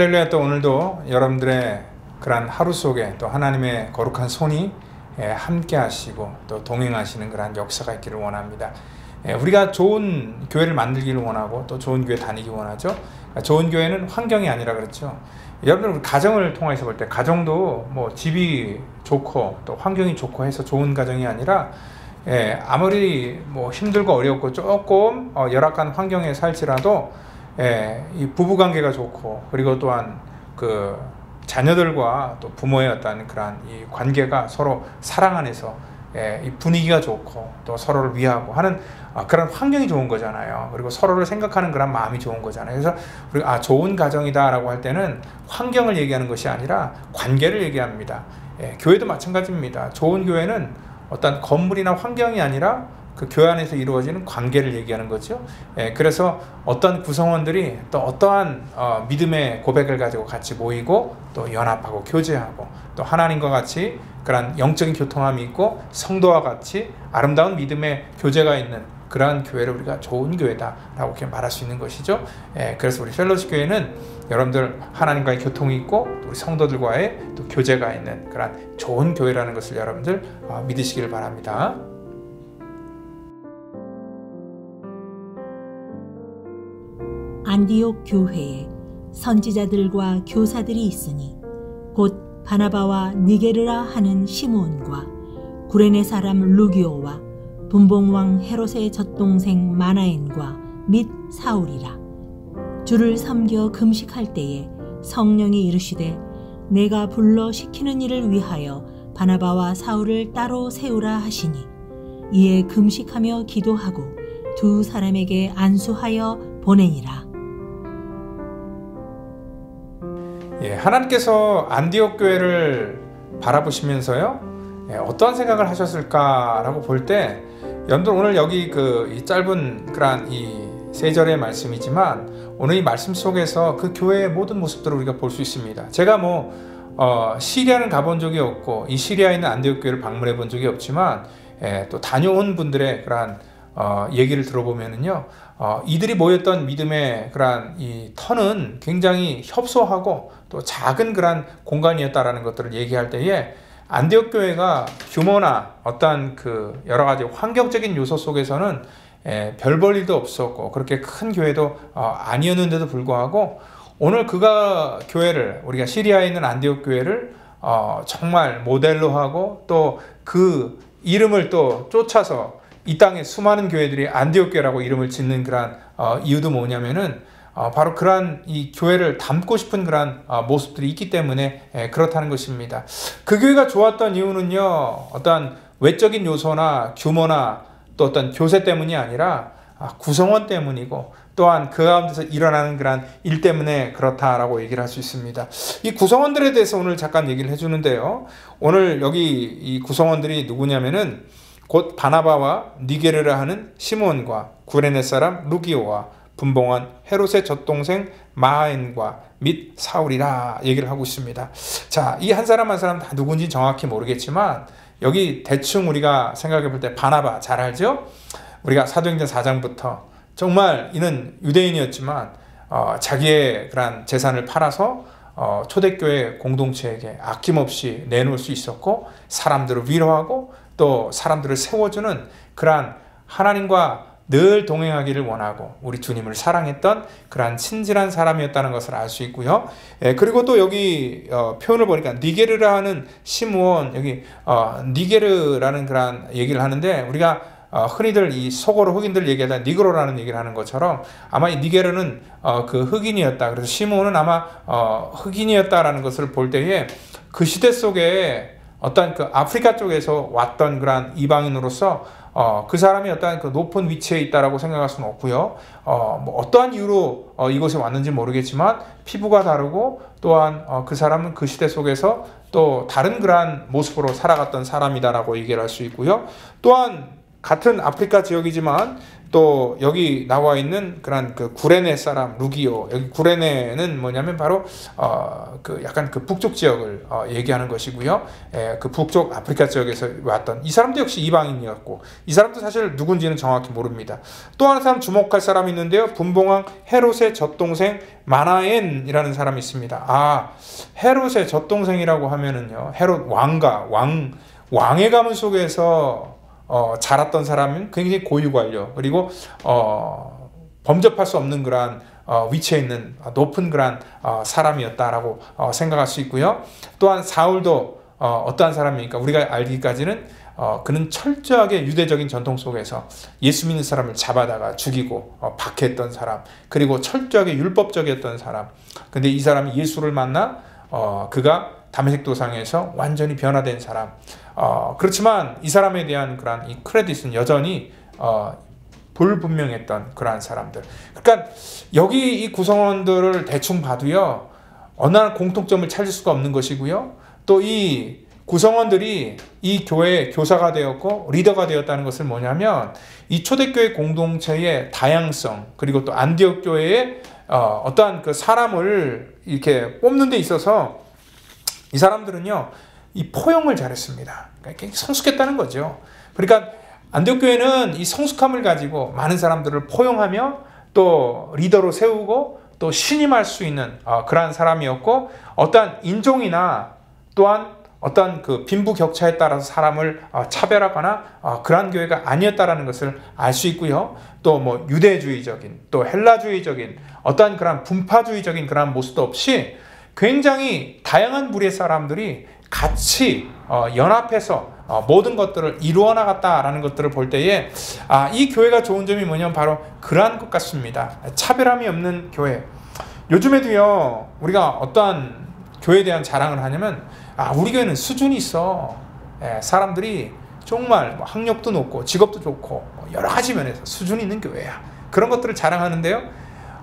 할렐루야 또 오늘도 여러분들의 그러한 하루 속에 또 하나님의 거룩한 손이 예, 함께 하시고 또 동행하시는 그러한 역사가 있기를 원합니다. 예, 우리가 좋은 교회를 만들기를 원하고 또 좋은 교회 다니기 원하죠. 그러니까 좋은 교회는 환경이 아니라 그렇죠. 여러분 가정을 통해서 볼 때 가정도 뭐 집이 좋고 또 환경이 좋고 해서 좋은 가정이 아니라 예, 아무리 뭐 힘들고 어렵고 조금 어, 열악한 환경에 살지라도 예, 이 부부 관계가 좋고 그리고 또한 그 자녀들과 또 부모의 어떤 그러한 이 관계가 서로 사랑 안에서 예, 이 분위기가 좋고 또 서로를 위하고 하는 아, 그런 환경이 좋은 거잖아요. 그리고 서로를 생각하는 그런 마음이 좋은 거잖아요. 그래서 우리가 아, 좋은 가정이다라고 할 때는 환경을 얘기하는 것이 아니라 관계를 얘기합니다. 예, 교회도 마찬가지입니다. 좋은 교회는 어떤 건물이나 환경이 아니라 그 교회 안에서 이루어지는 관계를 얘기하는 거죠. 예, 그래서 어떤 구성원들이 또 어떠한 어, 믿음의 고백을 가지고 같이 모이고 또 연합하고 교제하고 또 하나님과 같이 그러한 영적인 교통함이 있고 성도와 같이 아름다운 믿음의 교제가 있는 그러한 교회를 우리가 좋은 교회다라고 이렇게 말할 수 있는 것이죠. 예, 그래서 우리 펠로시 교회는 여러분들 하나님과의 교통이 있고 우리 성도들과의 또 교제가 있는 그러한 좋은 교회라는 것을 여러분들 어, 믿으시기를 바랍니다. 안디옥 교회에 선지자들과 교사들이 있으니 곧 바나바와 니게르라 하는 시므온과 구레네 사람 루기오와 분봉왕 헤롯의 젖동생 마나엔과 및 사울이라 주를 섬겨 금식할 때에 성령이 이르시되 내가 불러 시키는 일을 위하여 바나바와 사울을 따로 세우라 하시니 이에 금식하며 기도하고 두 사람에게 안수하여 보내니라. 예, 하나님께서 안디옥 교회를 바라보시면서요, 예, 어떠한 생각을 하셨을까라고 볼 때, 여러분들 오늘 여기 그 짧은 그런 이 세 절의 말씀이지만 오늘 이 말씀 속에서 그 교회의 모든 모습들을 우리가 볼 수 있습니다. 제가 뭐 어, 시리아는 가본 적이 없고 이 시리아에 있는 안디옥 교회를 방문해 본 적이 없지만 예, 또 다녀온 분들의 그러한 어, 얘기를 들어보면은요, 어, 이들이 모였던 믿음의 그러한 이 터는 굉장히 협소하고 또 작은 그러한 공간이었다라는 것들을 얘기할 때에 안디옥 교회가 규모나 어떠한 그 여러 가지 환경적인 요소 속에서는 예, 별볼 일도 없었고 그렇게 큰 교회도 어, 아니었는데도 불구하고 오늘 그가 교회를 우리가 시리아에 있는 안디옥 교회를 어, 정말 모델로 하고 또 그 이름을 또 쫓아서 이 땅에 수많은 교회들이 안디옥 교회라고 이름을 짓는 그러한 어, 이유도 뭐냐면은 어, 바로 그러한 이 교회를 담고 싶은 그러한 어, 모습들이 있기 때문에 예, 그렇다는 것입니다. 그 교회가 좋았던 이유는요, 어떤 외적인 요소나 규모나 또 어떤 교세 때문이 아니라 아, 구성원 때문이고 또한 그 가운데서 일어나는 그러한 일 때문에 그렇다라고 얘기를 할 수 있습니다. 이 구성원들에 대해서 오늘 잠깐 얘기를 해주는데요. 오늘 여기 이 구성원들이 누구냐면은 곧 바나바와 니게르라 하는 시몬과 구레네 사람 루기오와 분봉한 헤롯의 젖동생 마하엔과 및 사울이라 얘기를 하고 있습니다. 자, 이 한 사람 한 사람 다 누군지 정확히 모르겠지만 여기 대충 우리가 생각해 볼 때 바나바 잘 알죠? 우리가 사도행전 4장부터 정말 이는 유대인이었지만 어, 자기의 그런 재산을 팔아서 어, 초대교회 공동체에게 아낌없이 내놓을 수 있었고 사람들을 위로하고 또 사람들을 세워주는 그러한 하나님과 늘 동행하기를 원하고 우리 주님을 사랑했던 그러한 친절한 사람이었다는 것을 알 수 있고요. 예, 그리고 또 여기 어, 표현을 보니까 니게르라 하는 시므온 여기 어, 니게르라는 그러한 얘기를 하는데 우리가 어, 흔히들 이 속어로 흑인들 얘기하다 니그로라는 얘기를 하는 것처럼 아마 이 니게르는 어, 그 흑인이었다. 그래서 시몬은 아마 어, 흑인이었다라는 것을 볼 때에 그 시대 속에 어떤 그 아프리카 쪽에서 왔던 그러한 이방인으로서 어, 그 사람이 어떤 그 높은 위치에 있다라고 생각할 수는 없고요. 어, 뭐 어떠한 이유로 어, 이곳에 왔는지 모르겠지만 피부가 다르고 또한 어, 그 사람은 그 시대 속에서 또 다른 그러한 모습으로 살아갔던 사람이다라고 얘기를 할 수 있고요. 또한 같은 아프리카 지역이지만 또 여기 나와 있는 그런 그 구레네 사람 루기오 여기 구레네는 뭐냐면 바로 어 그 약간 그 북쪽 지역을 어 얘기하는 것이고요. 예, 그 북쪽 아프리카 지역에서 왔던 이 사람도 역시 이방인이었고 이 사람도 사실 누군지는 정확히 모릅니다. 또 하나 사람 주목할 사람이 있는데요. 분봉왕 헤롯의 젖동생 마나엔이라는 사람이 있습니다. 아 헤롯의 젖동생이라고 하면은요. 헤롯 왕가 왕 왕의 가문 속에서 어, 자랐던 사람은 굉장히 고유 관료 그리고 어, 범접할 수 없는 그러한 어, 위치에 있는 높은 그러한 어, 사람이었다라고 어, 생각할 수 있고요. 또한 사울도 어, 어떠한 사람입니까? 우리가 알기까지는 어, 그는 철저하게 유대적인 전통 속에서 예수 믿는 사람을 잡아다가 죽이고 어, 박해했던 사람 그리고 철저하게 율법적이었던 사람 근데 이 사람이 예수를 만나 어, 그가 담메색 도상에서 완전히 변화된 사람 어, 그렇지만 이 사람에 대한 그러한 이 크레딧은 여전히 어, 불분명했던 그러한 사람들. 그러니까 여기 이 구성원들을 대충 봐도요 어느 한 공통점을 찾을 수가 없는 것이고요. 또 이 구성원들이 이 교회 교사가 되었고 리더가 되었다는 것을 뭐냐면 이 초대교회 공동체의 다양성 그리고 또 안디옥 교회의 어, 어떠한 그 사람을 이렇게 뽑는 데 있어서 이 사람들은요 이 포용을 잘했습니다. 그러니까 성숙했다는 거죠. 그러니까 안디옥 교회는 이 성숙함을 가지고 많은 사람들을 포용하며 또 리더로 세우고 또 신임할 수 있는 어, 그러한 사람이었고 어떠한 인종이나 또한 어떤 그 빈부 격차에 따라서 사람을 어, 차별하거나 어, 그러한 교회가 아니었다라는 것을 알 수 있고요. 또 뭐 유대주의적인 또 헬라주의적인 어떠한 그러한 분파주의적인 그러한 모습도 없이 굉장히 다양한 부류의 사람들이 같이 어, 연합해서 어, 모든 것들을 이루어 나갔다라는 것들을 볼 때에 아, 이 교회가 좋은 점이 뭐냐면 바로 그러한 것 같습니다. 차별함이 없는 교회. 요즘에도요 우리가 어떠한 교회에 대한 자랑을 하냐면 아 우리 교회는 수준이 있어. 예, 사람들이 정말 뭐 학력도 높고 직업도 좋고 뭐 여러 가지 면에서 수준 있는 교회야. 그런 것들을 자랑하는데요.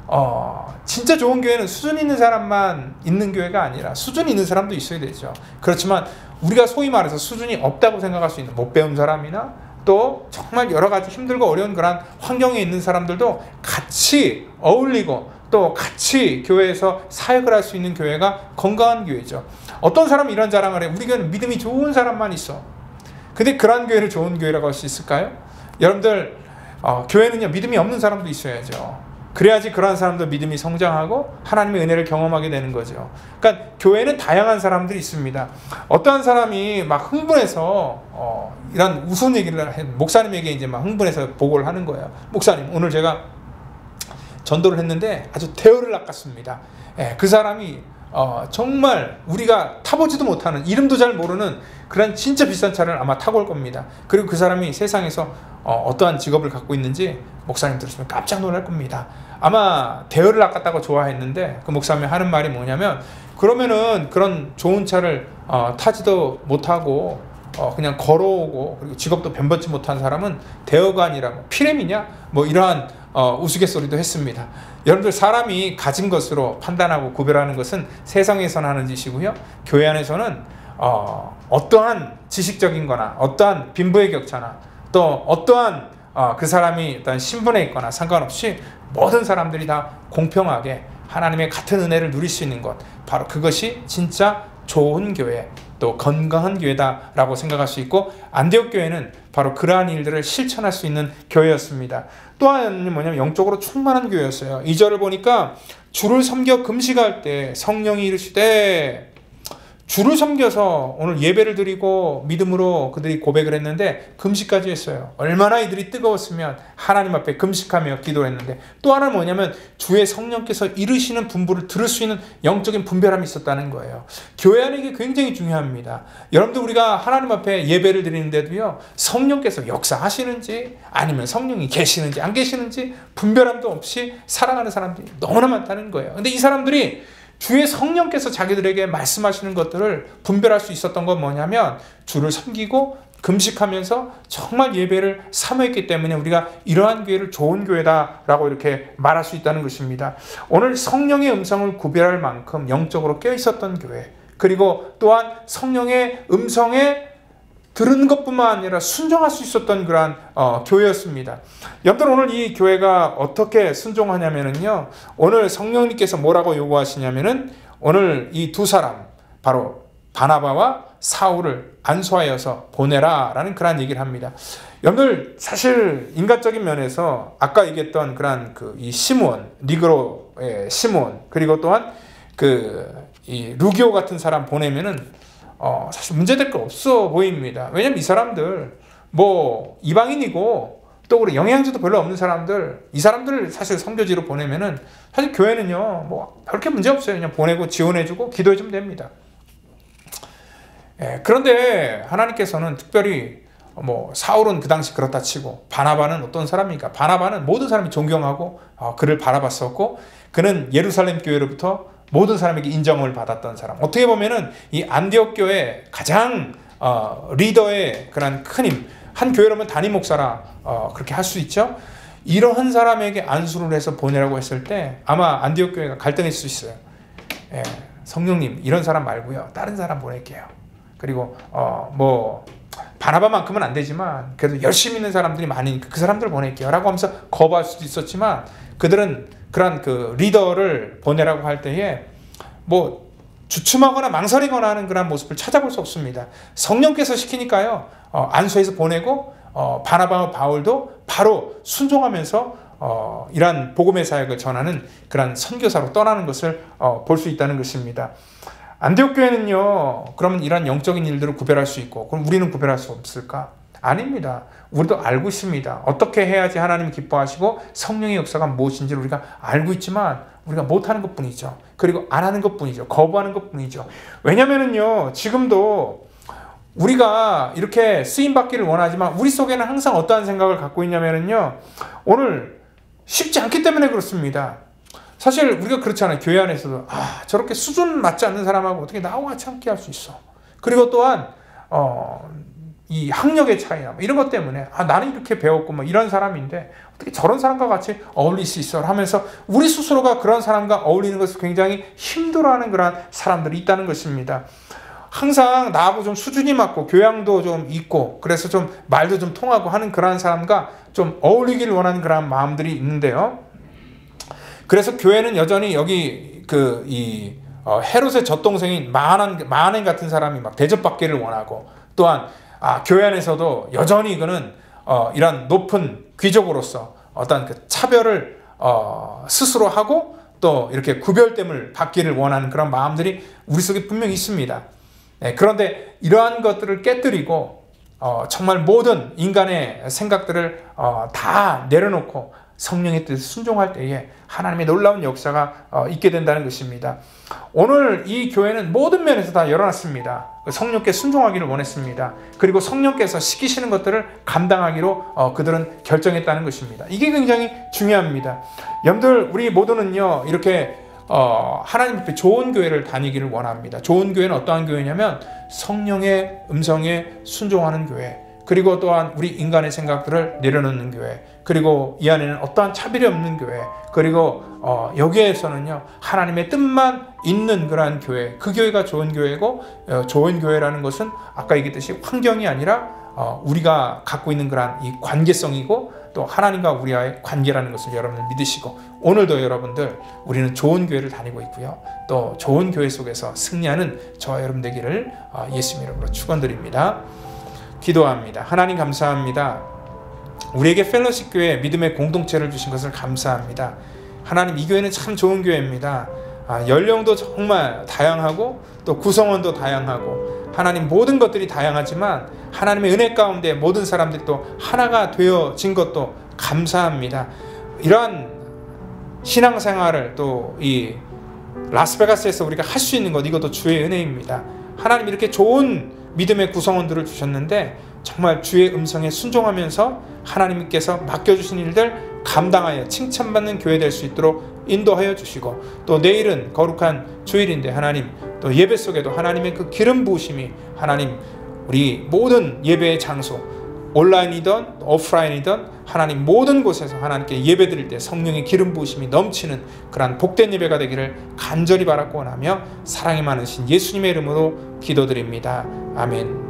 어, 진짜 좋은 교회는 수준 있는 사람만 있는 교회가 아니라 수준 있는 사람도 있어야 되죠. 그렇지만 우리가 소위 말해서 수준이 없다고 생각할 수 있는 못 배운 사람이나 또 정말 여러 가지 힘들고 어려운 그런 환경에 있는 사람들도 같이 어울리고 또 같이 교회에서 사역을 할 수 있는 교회가 건강한 교회죠. 어떤 사람이 이런 자랑을 해? 우리 교회는 믿음이 좋은 사람만 있어. 근데 그런 교회를 좋은 교회라고 할 수 있을까요? 여러분들 어, 교회는요 믿음이 없는 사람도 있어야죠. 그래야지 그러한 사람도 믿음이 성장하고 하나님의 은혜를 경험하게 되는 거죠. 그러니까 교회는 다양한 사람들이 있습니다. 어떠한 사람이 막 흥분해서 어, 이런 우스운 얘기를 해, 목사님에게 이제 막 흥분해서 보고를 하는 거예요. 목사님 오늘 제가 전도를 했는데 아주 대어를 낚았습니다. 예, 그 사람이 어, 정말 우리가 타보지도 못하는 이름도 잘 모르는 그런 진짜 비싼 차를 아마 타고 올 겁니다. 그리고 그 사람이 세상에서 어, 떠한 직업을 갖고 있는지 목사님 들으시면 깜짝 놀랄 겁니다. 아마 대여를 낚았다고 좋아했는데 그 목사님이 하는 말이 뭐냐면 그러면은 그런 좋은 차를 어, 타지도 못하고 어, 그냥 걸어오고 그리고 직업도 변변치 못한 사람은 대여가 아니라 뭐 피렘이냐 뭐 이러한 어, 우스갯소리도 했습니다. 여러분들 사람이 가진 것으로 판단하고 구별하는 것은 세상에서는 하는 짓이고요. 교회 안에서는 어, 어떠한 지식적인 거나 어떠한 빈부의 격차나 또 어떠한 어, 그 사람이 어떤 신분에 있거나 상관없이 모든 사람들이 다 공평하게 하나님의 같은 은혜를 누릴 수 있는 것 바로 그것이 진짜 좋은 교회 또 건강한 교회다라고 생각할 수 있고 안디옥 교회는 바로 그러한 일들을 실천할 수 있는 교회였습니다. 또 하나는 뭐냐면 영적으로 충만한 교회였어요. 이 절을 보니까 주를 섬겨 금식할 때 성령이 이르시되 주를 섬겨서 오늘 예배를 드리고 믿음으로 그들이 고백을 했는데 금식까지 했어요. 얼마나 이들이 뜨거웠으면 하나님 앞에 금식하며 기도했는데 또 하나는 뭐냐면 주의 성령께서 이르시는 분부를 들을 수 있는 영적인 분별함이 있었다는 거예요. 교회 안에 이게 굉장히 중요합니다. 여러분들 우리가 하나님 앞에 예배를 드리는데도요. 성령께서 역사하시는지 아니면 성령이 계시는지 안 계시는지 분별함도 없이 살아가는 사람들이 너무나 많다는 거예요. 근데 이 사람들이 주의 성령께서 자기들에게 말씀하시는 것들을 분별할 수 있었던 건 뭐냐면 주를 섬기고 금식하면서 정말 예배를 사모했기 때문에 우리가 이러한 교회를 좋은 교회다라고 이렇게 말할 수 있다는 것입니다. 오늘 성령의 음성을 구별할 만큼 영적으로 깨어 있었던 교회 그리고 또한 성령의 음성에 들은 것뿐만 아니라 순종할 수 있었던 그러한 어, 교회였습니다. 여러분 오늘 이 교회가 어떻게 순종하냐면은요. 오늘 성령님께서 뭐라고 요구하시냐면은 오늘 이 두 사람 바로 바나바와 사울을 안수하여서 보내라라는 그런 얘기를 합니다. 여러분들 사실 인간적인 면에서 아까 얘기했던 그런 그이 시몬 니그로의 시몬 그리고 또한 그 이 루기오 같은 사람 보내면은 어, 사실 문제될 거 없어 보입니다. 왜냐면 이 사람들 뭐 이방인이고 또 우리 영양제도 별로 없는 사람들 이 사람들 사실 선교지로 보내면은 사실 교회는요 뭐 별게 문제 없어요. 그냥 보내고 지원해주고 기도해주면 됩니다. 예, 그런데 하나님께서는 특별히 뭐 사울은 그 당시 그렇다 치고 바나바는 어떤 사람입니까? 바나바는 모든 사람이 존경하고 어, 그를 바라봤었고 그는 예루살렘 교회로부터 모든 사람에게 인정을 받았던 사람. 어떻게 보면은 이 안디옥 교회 가장 어, 리더의 그런 큰 힘. 한 교회라면 담임 목사라 어, 그렇게 할 수 있죠. 이러한 사람에게 안수를 해서 보내라고 했을 때 아마 안디옥 교회가 갈등했을 수 있어요. 예, 성령님 이런 사람 말고요. 다른 사람 보낼게요. 그리고 어, 뭐 바나바만큼은 안 되지만 그래도 열심히 있는 사람들이 많으니까 그 사람들 보낼게요 라고 하면서 거부할 수도 있었지만 그들은 그런 그 리더를 보내라고 할 때에 뭐 주춤하거나 망설이거나 하는 그런 모습을 찾아볼 수 없습니다. 성령께서 시키니까요. 어, 안수해서 보내고 어, 바나바와 바울도 바로 순종하면서 어, 이러한 복음의 사역을 전하는 그런 선교사로 떠나는 것을 어, 볼수 있다는 것입니다. 안디옥 교회는요. 그러면 이러한 영적인 일들을 구별할 수 있고 그럼 우리는 구별할 수 없을까? 아닙니다. 우리도 알고 있습니다. 어떻게 해야지 하나님 기뻐하시고 성령의 역사가 무엇인지를 우리가 알고 있지만 우리가 못하는 것 뿐이죠. 그리고 안 하는 것 뿐이죠. 거부하는 것 뿐이죠. 왜냐면은요, 지금도 우리가 이렇게 쓰임받기를 원하지만 우리 속에는 항상 어떠한 생각을 갖고 있냐면은요, 오늘 쉽지 않기 때문에 그렇습니다. 사실 우리가 그렇잖아요. 교회 안에서도, 아, 저렇게 수준 맞지 않는 사람하고 어떻게 나와 함께 할수 있어. 그리고 또한, 어, 이 학력의 차이나 뭐 이런 것 때문에 아 나는 이렇게 배웠고 뭐 이런 사람인데 어떻게 저런 사람과 같이 어울릴 수 있어 하면서 우리 스스로가 그런 사람과 어울리는 것을 굉장히 힘들어하는 그런 사람들이 있다는 것입니다. 항상 나하고 좀 수준이 맞고 교양도 좀 있고 그래서 좀 말도 좀 통하고 하는 그런 사람과 좀 어울리기를 원하는 그런 마음들이 있는데요. 그래서 교회는 여전히 여기 그이 어, 헤롯의 젖동생인 마한 마한 같은 사람이 막 대접받기를 원하고 또한 아, 교회 안에서도 여전히 그는 어, 이런 높은 귀족으로서 어떤 그 차별을 어, 스스로 하고 또 이렇게 구별됨을 받기를 원하는 그런 마음들이 우리 속에 분명히 있습니다. 네, 그런데 이러한 것들을 깨뜨리고 어, 정말 모든 인간의 생각들을 어, 다 내려놓고 성령의 뜻에 순종할 때에 하나님의 놀라운 역사가 어, 있게 된다는 것입니다. 오늘 이 교회는 모든 면에서 다 열어놨습니다. 성령께 순종하기를 원했습니다. 그리고 성령께서 시키시는 것들을 감당하기로 어, 그들은 결정했다는 것입니다. 이게 굉장히 중요합니다. 여러분들 우리 모두는요 이렇게 어, 하나님 앞에 좋은 교회를 다니기를 원합니다. 좋은 교회는 어떠한 교회냐면 성령의 음성에 순종하는 교회. 그리고 또한 우리 인간의 생각들을 내려놓는 교회. 그리고 이 안에는 어떠한 차별이 없는 교회. 그리고 어, 여기에서는요 하나님의 뜻만 있는 그러한 교회. 그 교회가 좋은 교회고 어, 좋은 교회라는 것은 아까 얘기했듯이 환경이 아니라 어, 우리가 갖고 있는 그러한 이 관계성이고 또 하나님과 우리와의 관계라는 것을 여러분들 믿으시고 오늘도 여러분들 우리는 좋은 교회를 다니고 있고요. 또 좋은 교회 속에서 승리하는 저와 여러분 되기를 어, 예수 이름으로 축원드립니다. 기도합니다. 하나님 감사합니다. 우리에게 펠로십 교회 믿음의 공동체를 주신 것을 감사합니다. 하나님 이 교회는 참 좋은 교회입니다. 아, 연령도 정말 다양하고 또 구성원도 다양하고 하나님 모든 것들이 다양하지만 하나님의 은혜 가운데 모든 사람들이 또 하나가 되어진 것도 감사합니다. 이러한 신앙생활을 또 이 라스베가스에서 우리가 할 수 있는 것 이것도 주의 은혜입니다. 하나님 이렇게 좋은 믿음의 구성원들을 주셨는데 정말 주의 음성에 순종하면서 하나님께서 맡겨주신 일들 감당하여 칭찬받는 교회 될 수 있도록 인도하여 주시고 또 내일은 거룩한 주일인데 하나님 또 예배 속에도 하나님의 그 기름 부으심이 하나님 우리 모든 예배의 장소 온라인이든 오프라인이든 하나님 모든 곳에서 하나님께 예배 드릴 때 성령의 기름 부으심이 넘치는 그러한 복된 예배가 되기를 간절히 바라고 원하며 사랑이 많으신 예수님의 이름으로 기도드립니다. 아멘.